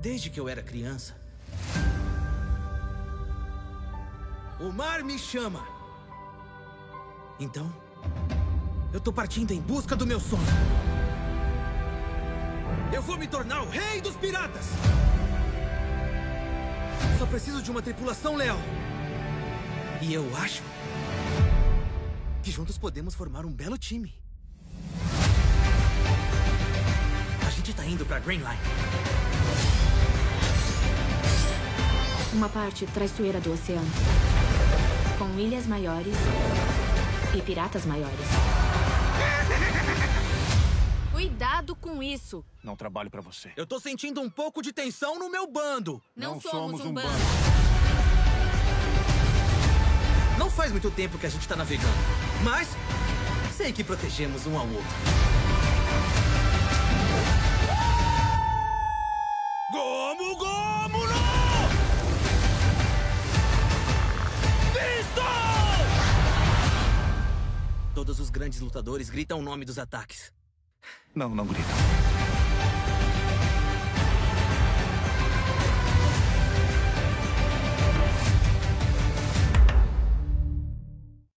Desde que eu era criança, o mar me chama. Então, eu tô partindo em busca do meu sonho. Eu vou me tornar o rei dos piratas! Só preciso de uma tripulação leal. E eu acho que juntos podemos formar um belo time. A gente tá indo pra Green Line. Uma parte traiçoeira do oceano. Com ilhas maiores e piratas maiores. Cuidado com isso. Não trabalho pra você. Eu tô sentindo um pouco de tensão no meu bando. Não, Não somos, somos um um bando. bando. Não faz muito tempo que a gente tá navegando. Mas sei que protegemos um ao outro. Gomu Todos os grandes lutadores gritam o nome dos ataques. Não, não grita.